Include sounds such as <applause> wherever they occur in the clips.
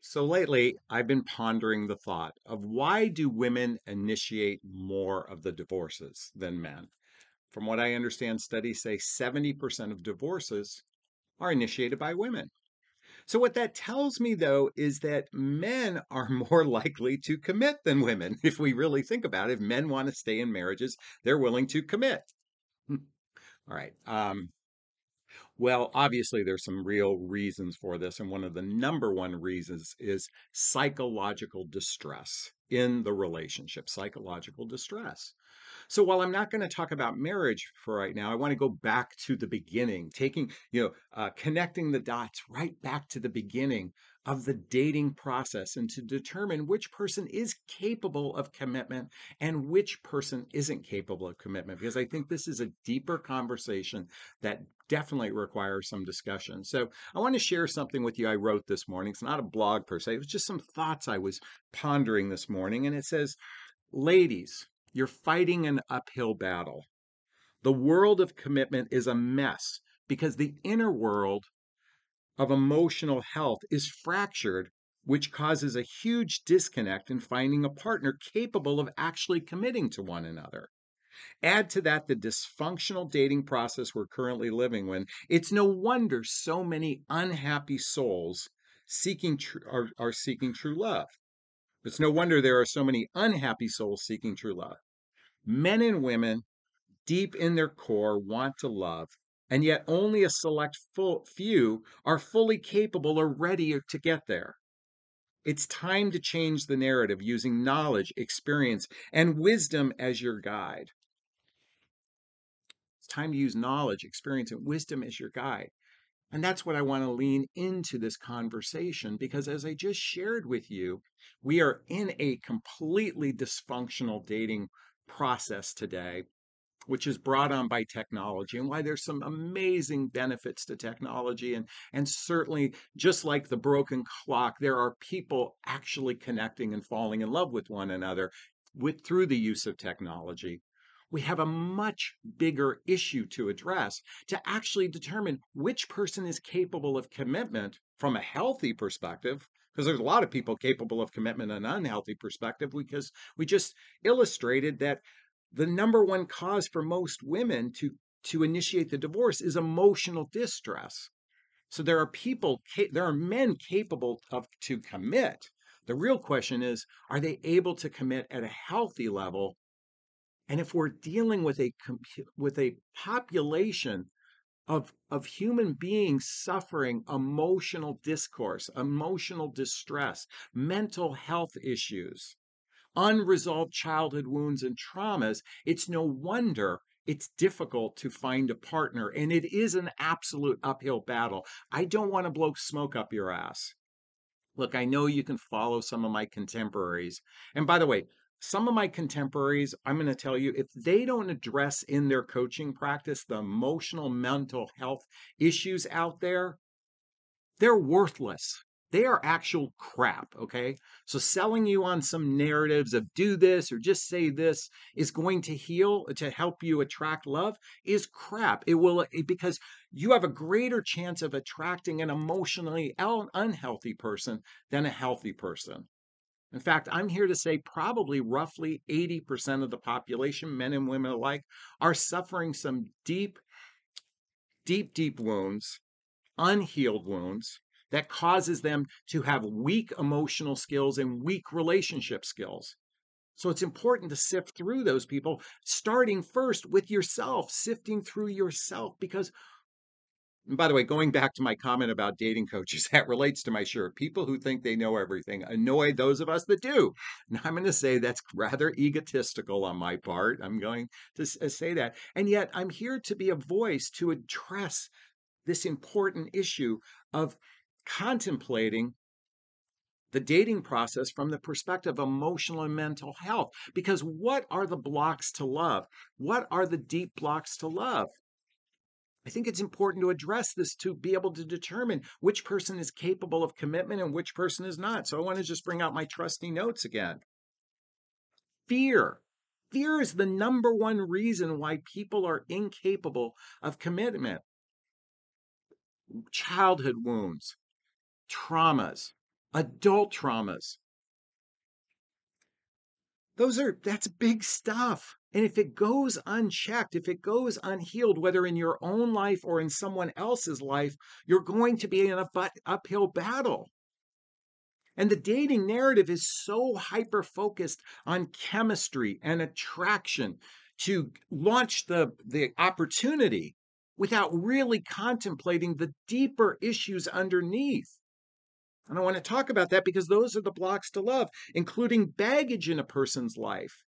So lately, I've been pondering the thought of why do women initiate more of the divorces than men? From what I understand, studies say 70% of divorces are initiated by women. So, what that tells me though is that men are <laughs> more likely to commit than women. <laughs> If we really think about it, if men want to stay in marriages, they're willing to commit. <laughs> All right. Um, well, obviously, there's some real reasons for this. And one of the number one reasons is psychological distress in the relationship, psychological distress. So while I'm not going to talk about marriage for right now, I want to go back to the beginning, taking, you know, uh, connecting the dots right back to the beginning of the dating process and to determine which person is capable of commitment and which person isn't capable of commitment. Because I think this is a deeper conversation that definitely requires some discussion. So I want to share something with you I wrote this morning. It's not a blog per se, it was just some thoughts I was pondering this morning. And it says, Ladies, you're fighting an uphill battle. The world of commitment is a mess because the inner world of emotional health is fractured, which causes a huge disconnect in finding a partner capable of actually committing to one another. Add to that the dysfunctional dating process we're currently living in. It's no wonder so many unhappy souls seeking tr- are, are seeking true love. It's no wonder there are so many unhappy souls seeking true love. Men and women, deep in their core, want to love, and yet only a select few are fully capable or ready to get there. It's time to change the narrative using knowledge, experience, and wisdom as your guide. It's time to use knowledge, experience, and wisdom as your guide. And that's what I want to lean into this conversation because, as I just shared with you, we are in a completely dysfunctional dating process today which is brought on by technology and why there's some amazing benefits to technology and and certainly just like the broken clock there are people actually connecting and falling in love with one another with through the use of technology. We have a much bigger issue to address to actually determine which person is capable of commitment from a healthy perspective because there's a lot of people capable of commitment in an unhealthy perspective because we just illustrated that the number one cause for most women to to initiate the divorce is emotional distress. So there are people, there are men capable of to commit. The real question is, are they able to commit at a healthy level? And if we're dealing with a with a population of of human beings suffering emotional discourse, emotional distress, mental health issues, unresolved childhood wounds and traumas, it's no wonder it's difficult to find a partner. And it is an absolute uphill battle. I don't want to blow smoke up your ass. Look, I know you can follow some of my contemporaries. And by the way, some of my contemporaries, I'm going to tell you, if they don't address in their coaching practice the emotional mental health issues out there, they're worthless. They are actual crap, okay? So selling you on some narratives of do this or just say this is going to heal to help you attract love is crap. It will eh, because you have a greater chance of attracting an emotionally unhealthy person than a healthy person. In fact, I'm here to say probably roughly 80% of the population, men and women alike, are suffering some deep, deep, deep wounds, unhealed wounds that causes them to have weak emotional skills and weak relationship skills. So it's important to sift through those people, starting first with yourself, sifting through yourself. Because, by the way, going back to my comment about dating coaches, <laughs> that relates to my shirt. People who think they know everything annoy those of us that do. Now, I'm going to say that's rather egotistical on my part. I'm going to uh, say that. And yet, I'm here to be a voice to address this important issue of contemplating the dating process from the perspective of emotional and mental health. Because what are the blocks to love? What are the deep blocks to love? I think it's important to address this to be able to determine which person is capable of commitment and which person is not. So I want to just bring out my trusty notes again. Fear. Fear is the number one reason why people are incapable of commitment. Childhood wounds, traumas, adult traumas. Those are, that's big stuff. And if it goes unchecked, if it goes unhealed, whether in your own life or in someone else's life, you're going to be in a uphill battle. And the dating narrative is so hyper focused on chemistry and attraction to launch the, the opportunity without really contemplating the deeper issues underneath. And I want to talk about that because those are the blocks to love, including baggage in a person's life.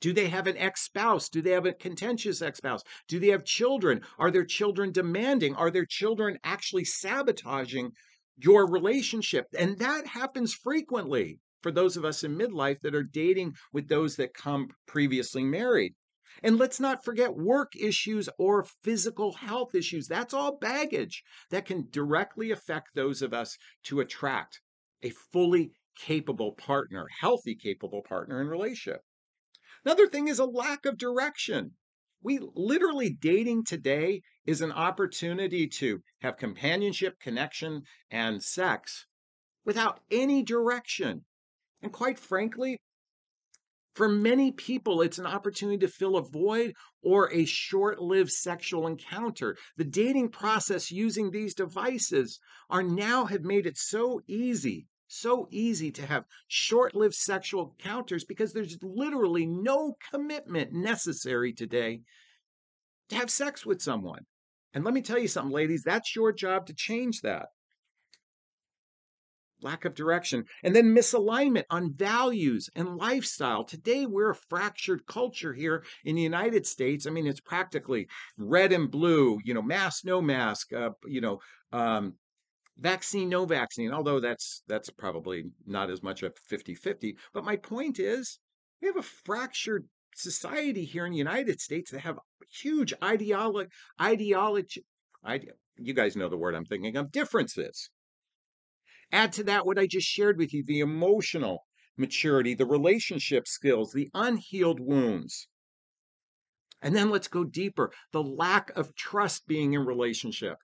Do they have an ex spouse? Do they have a contentious ex spouse? Do they have children? Are their children demanding? Are their children actually sabotaging your relationship. And that happens frequently for those of us in midlife that are dating with those that come previously married. And let's not forget work issues or physical health issues. That's all baggage that can directly affect those of us to attract a fully capable partner, healthy, capable partner in relationship. Another thing is a lack of direction. We literally dating today is an opportunity to have companionship, connection, and sex without any direction. And quite frankly, for many people, it's an opportunity to fill a void or a short lived sexual encounter. The dating process using these devices are now have made it so easy, so easy to have short lived sexual encounters because there's literally no commitment necessary today to have sex with someone. And let me tell you something, ladies, that's your job to change that. Lack of direction. And then misalignment on values and lifestyle. Today, we're a fractured culture here in the United States. I mean, it's practically red and blue, you know, mask, no mask, uh, you know, um, vaccine, no vaccine, although that's that's probably not as much of a 50-50. But my point is we have a fractured society here in the United States that have huge ideology, ideology, ide- you guys know the word I'm thinking of, differences. Add to that what I just shared with you the emotional maturity, the relationship skills, the unhealed wounds. And then let's go deeper the lack of trust being in relationship.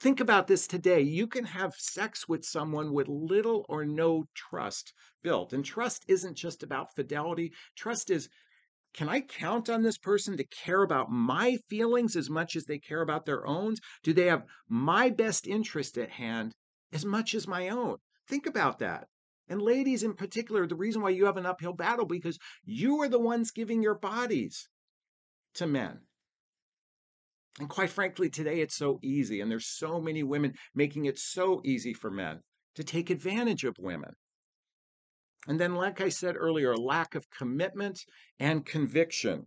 Think about this today. You can have sex with someone with little or no trust built. And trust isn't just about fidelity, trust is can I count on this person to care about my feelings as much as they care about their own? Do they have my best interest at hand as much as my own? Think about that. And ladies in particular, the reason why you have an uphill battle because you are the ones giving your bodies to men. And quite frankly, today it's so easy, and there's so many women making it so easy for men to take advantage of women. And then, like I said earlier, lack of commitment and conviction.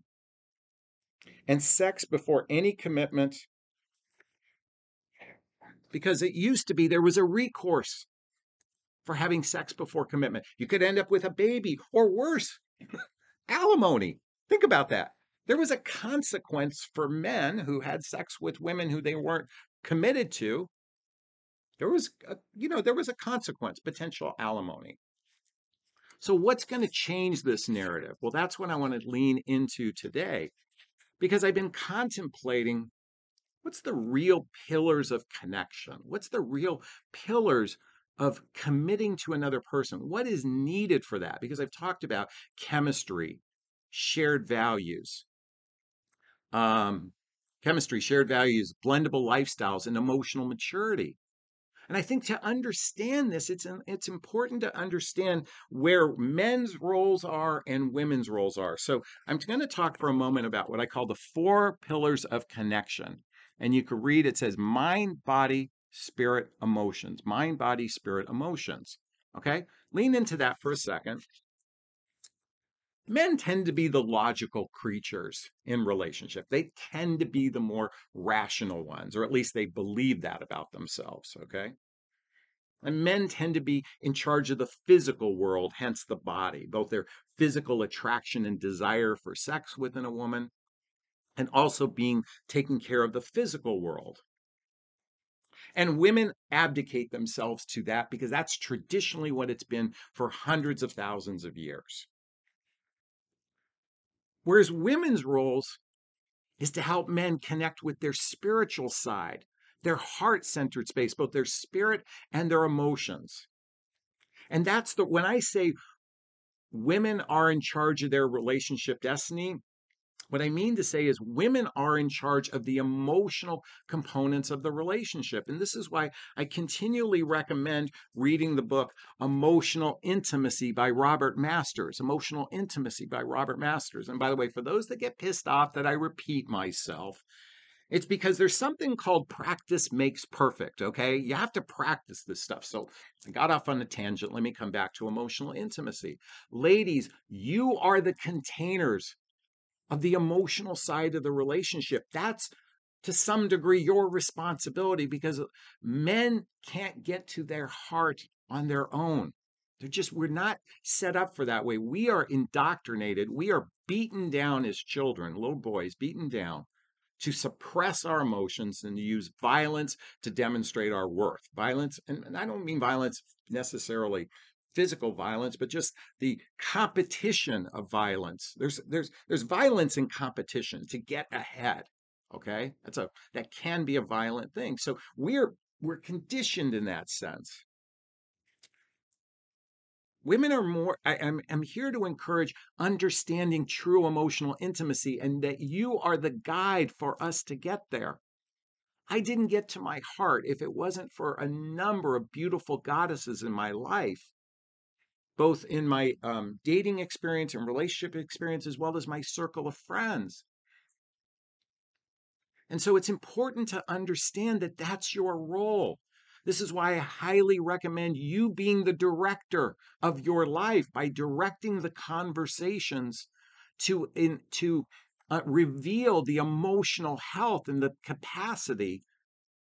And sex before any commitment. Because it used to be there was a recourse for having sex before commitment. You could end up with a baby, or worse, <laughs> alimony. Think about that there was a consequence for men who had sex with women who they weren't committed to. There was, a, you know, there was a consequence, potential alimony. So, what's going to change this narrative? Well, that's what I want to lean into today because I've been contemplating what's the real pillars of connection? What's the real pillars of committing to another person? What is needed for that? Because I've talked about chemistry, shared values, um, chemistry, shared values, blendable lifestyles, and emotional maturity. And I think to understand this, it's it's important to understand where men's roles are and women's roles are. So I'm going to talk for a moment about what I call the four pillars of connection. And you can read it says mind, body, spirit, emotions. Mind, body, spirit, emotions. Okay? Lean into that for a second men tend to be the logical creatures in relationship. They tend to be the more rational ones, or at least they believe that about themselves, okay? And men tend to be in charge of the physical world, hence the body, both their physical attraction and desire for sex within a woman, and also being taking care of the physical world. And women abdicate themselves to that because that's traditionally what it's been for hundreds of thousands of years. Whereas women's roles is to help men connect with their spiritual side, their heart centered space, both their spirit and their emotions. And that's the when I say women are in charge of their relationship destiny, what I mean to say is women are in charge of the emotional components of the relationship. And this is why I continually recommend reading the book Emotional Intimacy by Robert Masters. Emotional Intimacy by Robert Masters. And by the way, for those that get pissed off that I repeat myself, it's because there's something called practice makes perfect, okay? You have to practice this stuff. So I got off on a tangent. Let me come back to emotional intimacy. Ladies, you are the containers of the emotional side of the relationship. That's to some degree your responsibility because men can't get to their heart on their own. They're just, we're not set up for that way. We are indoctrinated. We are beaten down as children, little boys, beaten down to suppress our emotions and to use violence to demonstrate our worth. Violence, and, and I don't mean violence necessarily physical violence, but just the competition of violence. There's there's there's violence in competition to get ahead. Okay, that's a that can be a violent thing. So we're we're conditioned in that sense. Women are more, I, am I'm here to encourage understanding true emotional intimacy and that you are the guide for us to get there. I didn't get to my heart if it wasn't for a number of beautiful goddesses in my life both in my um, dating experience and relationship experience, as well as my circle of friends. And so it's important to understand that that's your role. This is why I highly recommend you being the director of your life by directing the conversations to in, to uh, reveal the emotional health and the capacity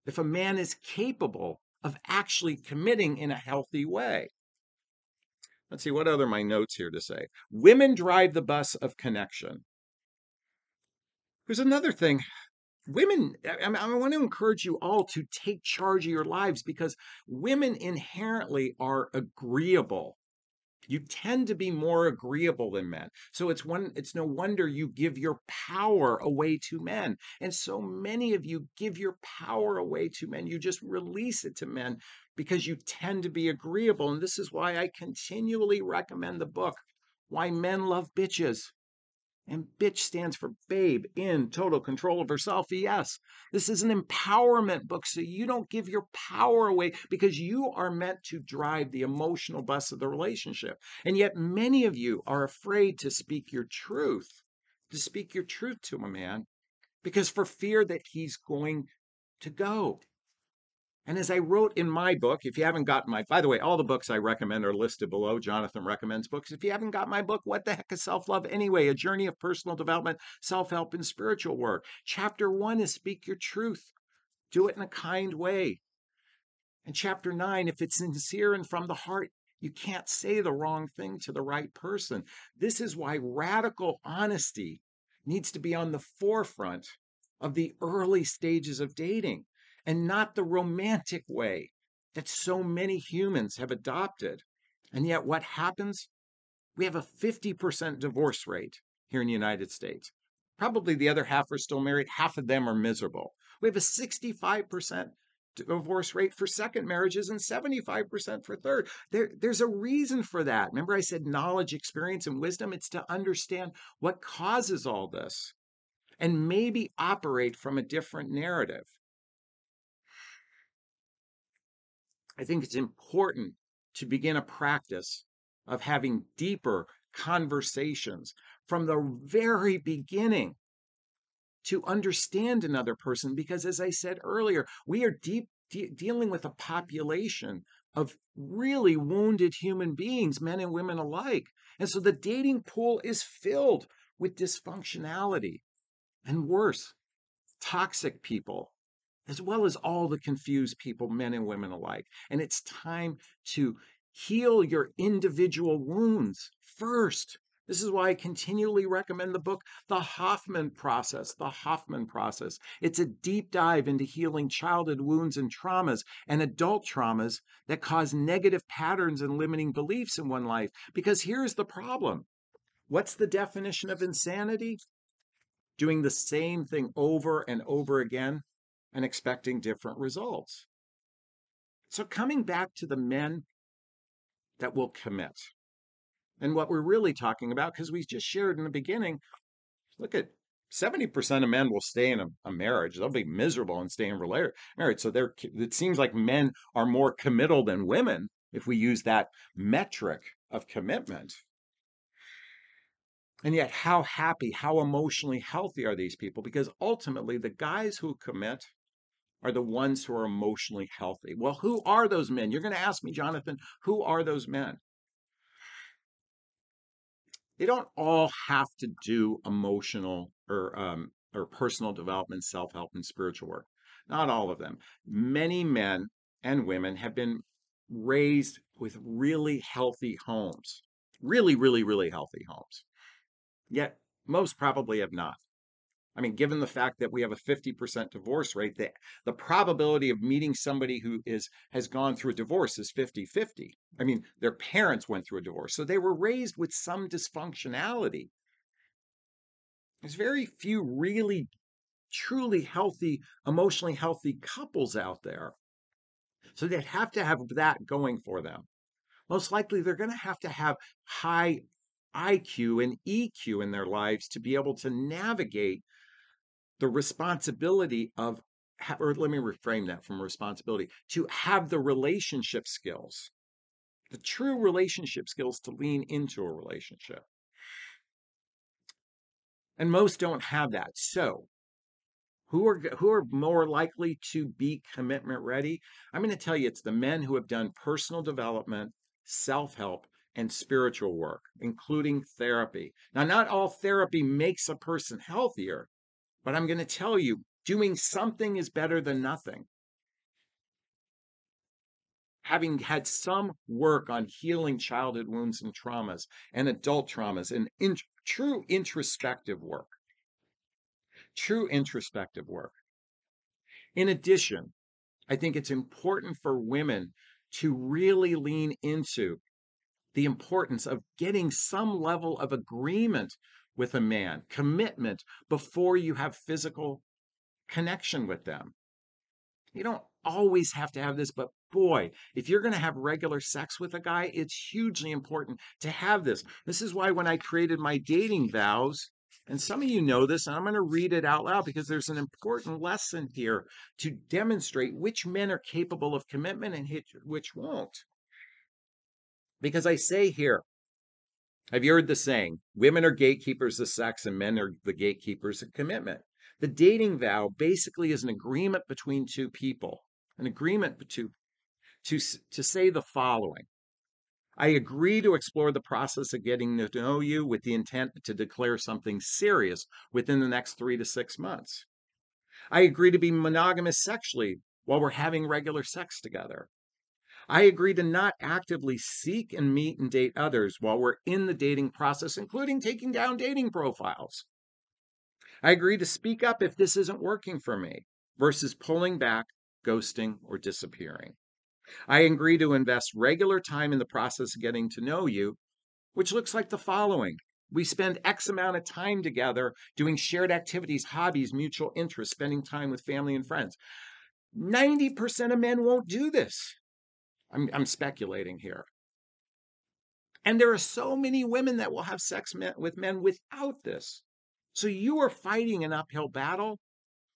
if a man is capable of actually committing in a healthy way. Let's see, what other my notes here to say? Women drive the bus of connection. There's another thing. Women, I, I want to encourage you all to take charge of your lives because women inherently are agreeable you tend to be more agreeable than men. So it's one it's no wonder you give your power away to men. And so many of you give your power away to men. You just release it to men because you tend to be agreeable. And this is why i continually recommend the book why men love bitches and bitch stands for babe in total control of herself. Yes, this is an empowerment book. So you don't give your power away because you are meant to drive the emotional bus of the relationship. And yet, many of you are afraid to speak your truth, to speak your truth to a man because for fear that he's going to go. And as I wrote in my book, if you haven't got my, by the way, all the books I recommend are listed below. Jonathon recommends books. If you haven't got my book, What the Heck is Self Love Anyway? A Journey of Personal Development, Self Help, and Spiritual Work. Chapter one is Speak Your Truth, do it in a kind way. And chapter nine, if it's sincere and from the heart, you can't say the wrong thing to the right person. This is why radical honesty needs to be on the forefront of the early stages of dating and not the romantic way that so many humans have adopted. And yet, what happens? We have a 50% divorce rate here in the United States. Probably the other half are still married, half of them are miserable. We have a 65% divorce rate for second marriages and 75% for third. There, there's a reason for that. Remember, I said knowledge, experience, and wisdom? It's to understand what causes all this and maybe operate from a different narrative. I think it's important to begin a practice of having deeper conversations from the very beginning to understand another person. Because, as I said earlier, we are deep de- dealing with a population of really wounded human beings, men and women alike. And so the dating pool is filled with dysfunctionality and worse, toxic people as well as all the confused people, men and women alike. And it's time to heal your individual wounds first. This is why I continually recommend the book, The Hoffman Process. The Hoffman Process. It's a deep dive into healing childhood wounds and traumas and adult traumas that cause negative patterns and limiting beliefs in one life. Because here's the problem what's the definition of insanity? Doing the same thing over and over again and expecting different results. So, coming back to the men that will commit. And what we're really talking about, because we just shared in the beginning, look at 70% of men will stay in a, a marriage. They'll be miserable and stay in a marriage. So they're, it seems like men are more committal than women if we use that metric of commitment. And yet, how happy, how emotionally healthy are these people? Because ultimately, the guys who commit are the ones who are emotionally healthy. Well, who are those men? You're going to ask me, Jonathon, who are those men? They don't all have to do emotional or um, or personal development, self help, and spiritual work. Not all of them. Many men and women have been raised with really healthy homes, really, really, really healthy homes. Yet most probably have not. I mean, given the fact that we have a 50% divorce rate, the, the probability of meeting somebody who is has gone through a divorce is 50-50. I mean, their parents went through a divorce, so they were raised with some dysfunctionality. There's very few really truly healthy, emotionally healthy couples out there. So they'd have to have that going for them. Most likely, they're going to have to have high IQ and EQ in their lives to be able to navigate the responsibility of, or let me reframe that from responsibility, to have the relationship skills, the true relationship skills to lean into a relationship. And most don't have that. So, who are who are more likely to be commitment ready? I'm going to tell you it's the men who have done personal development, self-help, and spiritual work, including therapy. Now, not all therapy makes a person healthier, but I'm going to tell you doing something is better than nothing. Having had some work on healing childhood wounds and traumas and adult traumas and in, true introspective work. True introspective work. In addition, I think it's important for women to really lean into the importance of getting some level of agreement with a man, commitment before you have physical connection with them. You don't always have to have this, but boy, if you're going to have regular sex with a guy, it's hugely important to have this. This is why when I created my dating vows, and some of you know this, and I'm going to read it out loud because there's an important lesson here to demonstrate which men are capable of commitment and which won't. Because I say here, have you heard the saying, women are gatekeepers of sex and men are the gatekeepers of commitment? The dating vow basically is an agreement between two people, an agreement to, to, to say the following I agree to explore the process of getting to know you with the intent to declare something serious within the next three to six months. I agree to be monogamous sexually while we're having regular sex together. I agree to not actively seek and meet and date others while we're in the dating process, including taking down dating profiles. I agree to speak up if this isn't working for me versus pulling back, ghosting, or disappearing. I agree to invest regular time in the process of getting to know you, which looks like the following. We spend X amount of time together doing shared activities, hobbies, mutual interests, spending time with family and friends. 90% of men won't do this. I'm, I'm speculating here. And there are so many women that will have sex with men without this. So you are fighting an uphill battle,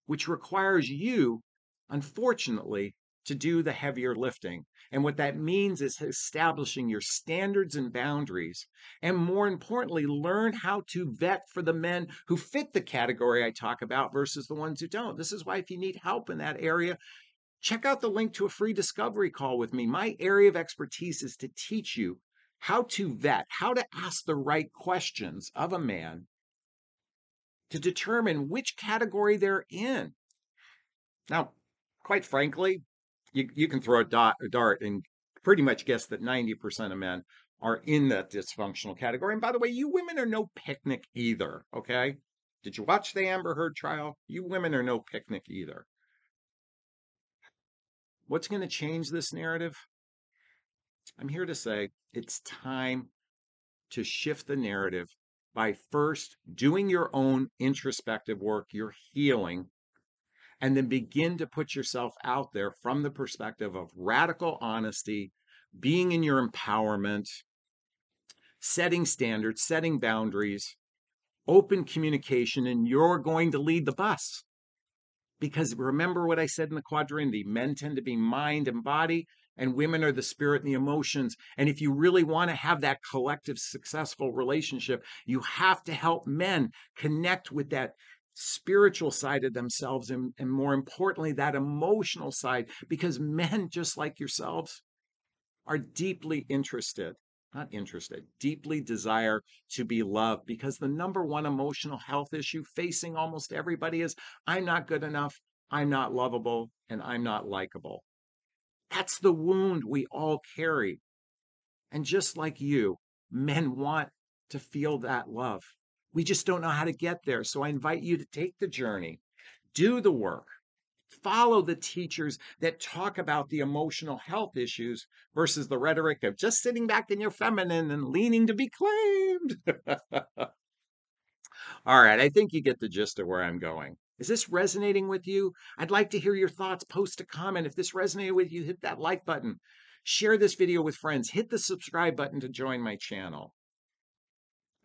which requires you, unfortunately, to do the heavier lifting. And what that means is establishing your standards and boundaries. And more importantly, learn how to vet for the men who fit the category I talk about versus the ones who don't. This is why, if you need help in that area, check out the link to a free discovery call with me. My area of expertise is to teach you how to vet, how to ask the right questions of a man to determine which category they're in. Now, quite frankly, you, you can throw a, dot, a dart and pretty much guess that 90% of men are in that dysfunctional category. And by the way, you women are no picnic either, okay? Did you watch the Amber Heard trial? You women are no picnic either. What's going to change this narrative? I'm here to say it's time to shift the narrative by first doing your own introspective work, your healing, and then begin to put yourself out there from the perspective of radical honesty, being in your empowerment, setting standards, setting boundaries, open communication, and you're going to lead the bus. Because remember what I said in the quadrinity men tend to be mind and body, and women are the spirit and the emotions. And if you really want to have that collective successful relationship, you have to help men connect with that spiritual side of themselves and, and more importantly, that emotional side, because men, just like yourselves, are deeply interested not interested, deeply desire to be loved because the number one emotional health issue facing almost everybody is I'm not good enough, I'm not lovable, and I'm not likable. That's the wound we all carry. And just like you, men want to feel that love. We just don't know how to get there. So I invite you to take the journey, do the work, follow the teachers that talk about the emotional health issues versus the rhetoric of just sitting back in your feminine and leaning to be claimed. <laughs> All right, I think you get the gist of where I'm going. Is this resonating with you? I'd like to hear your thoughts. Post a comment. If this resonated with you, hit that like button. Share this video with friends. Hit the subscribe button to join my channel.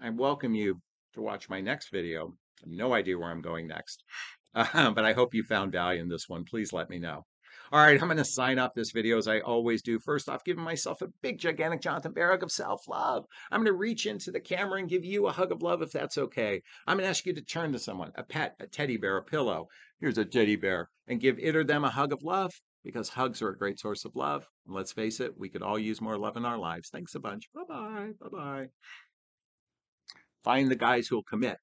I welcome you to watch my next video. I have no idea where I'm going next. Uh, <laughs> but I hope you found value in this one. Please let me know. All right, I'm going to sign off this video as I always do. First off, giving myself a big, gigantic Jonathon hug of self-love. I'm going to reach into the camera and give you a hug of love if that's okay. I'm going to ask you to turn to someone, a pet, a teddy bear, a pillow. Here's a teddy bear. And give it or them a hug of love because hugs are a great source of love. And let's face it, we could all use more love in our lives. Thanks a bunch. Bye-bye. Bye-bye. Find the guys who'll commit.